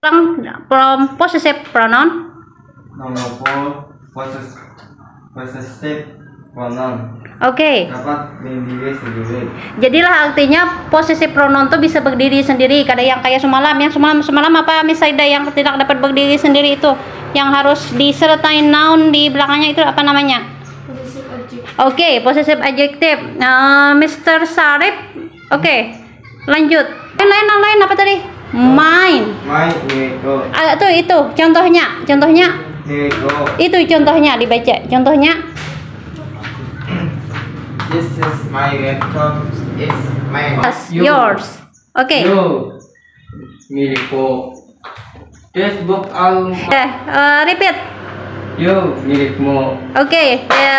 Ulang from possessive pronoun. Nomor 4 possess possessive pronoun Oke. dapat berdiri sendiri. Jadilah artinya possessive pronoun tuh bisa berdiri sendiri. Kada yang kayak semalam, yang semalam semalam apa Miss Saida yang tidak dapat berdiri sendiri itu, yang harus disertai noun di belakangnya itu apa namanya? Possessive adjective. Oke, possessive adjective. Nah, Mr. Sarip. Oke, lanjut. Yang lain, yang lain apa tadi? Mine. My milikku, Ah, tuh itu contohnya, contohnya itu contohnya dibaca. Contohnya This is my laptop. It's my yours. Oke. You milikku. This book all Eh, eh, repeat. you milikmu. Oke, the,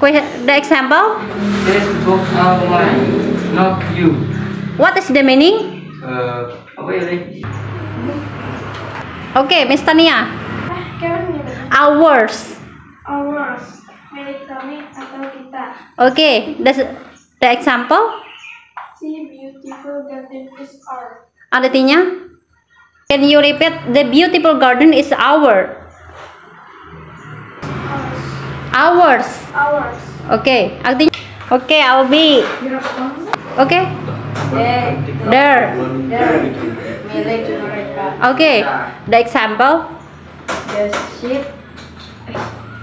que- the example. This book all mine, not you. What is the meaning? Eh, ini? Oke, Miss Tania. Ah, Kevin gitu. Ours. Ours. Milik kami atau kita. Oke, the, the example. See beautiful garden is our. Artinya? Can you repeat? The beautiful garden is our. Ours. Ours. Ours. Oke, artinya. Oke, I'll be. Oke. There. Milik mereka. Oke, the example The sheep.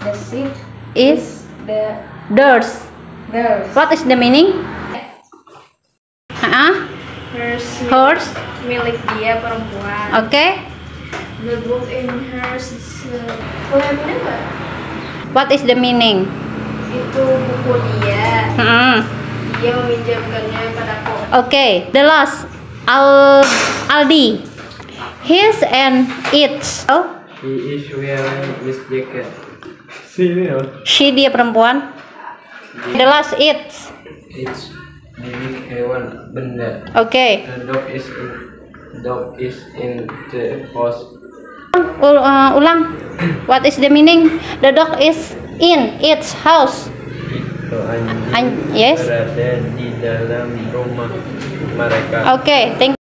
The sheep is the theirs. theirs. What is the meaning? Ah, Hers. hers. Milik dia perempuan. Oke. The book in hers. Uh? What is the meaning? Itu buku dia. Hmm. Dia meminjamkannya padaku. Oke, the last Al Aldi. His and its. Oh, He is wearing this jacket. Sini ya. she dia perempuan. The last its. It's milik hewan benda. Oke. The dog is in dog is in the house. Uh, ulang. What is the meaning? The dog is in its house. Itu anjing An- yes. berada di dalam rumah mereka. Oke, thank